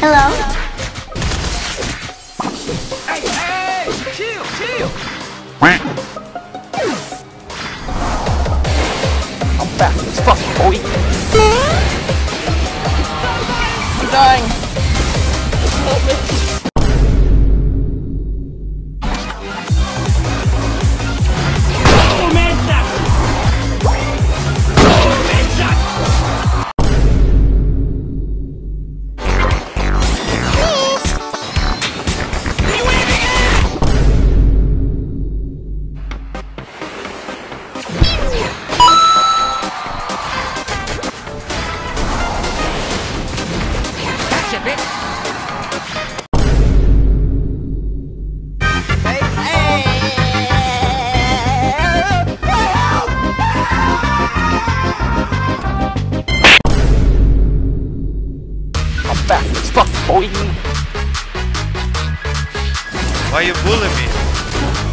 Hello? Hey, hey, chill, chill. I'm fast as fuck, boy. I'm dying. Oh, fast fuck, boy! Why you bullying me?